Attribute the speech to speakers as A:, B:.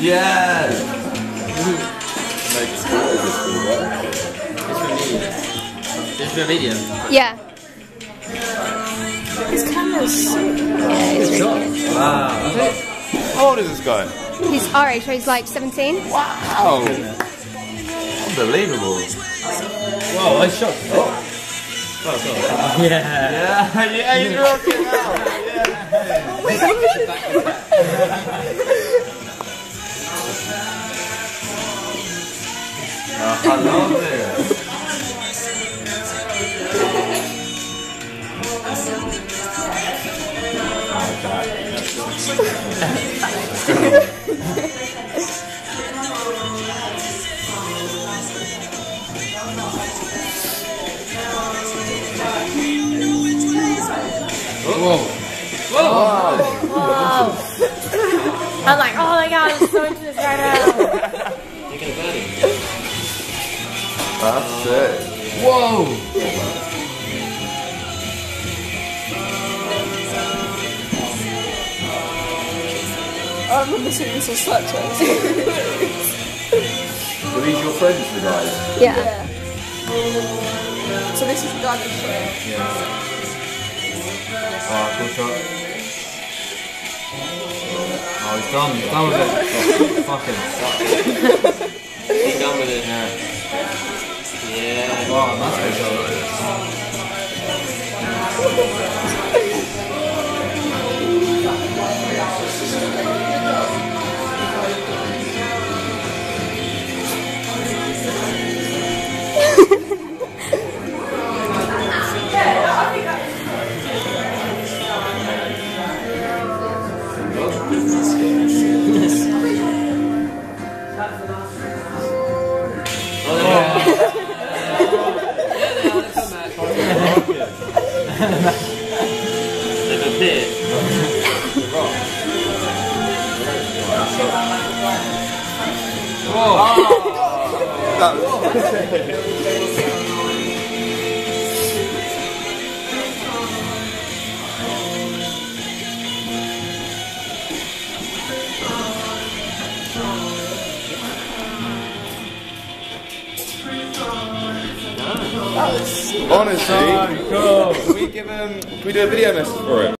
A: Yeah.
B: Makes all of this all work.
C: It's for me. It's for a video.
D: Yeah.
E: His camera's so
C: Good.
A: Wow.
B: How old is this guy?
D: He's our age, so he's like 17.
B: Wow.
A: Unbelievable.
C: Whoa, I shot. Oh. Oh, sorry. Yeah.
A: Yeah, yeah, he's rocking out. Oh, I love it.
C: Whoa.
E: I'm like, oh my god, I'm so into this right now.
B: That's it.
C: Whoa.
E: I remember seeing this on Snapchat.
B: Are these your friends, the guys?
D: Yeah.
E: yeah. So this is the guy that shot.
A: Oh, cool shot. Oh, he's done. He's done with it. Oh, fucking.
C: He's done with it.
A: Yeah.
C: Yeah.
A: Wow, that's good
C: Oh.
B: Honestly, oh, can we give him? Can we do a video message for him?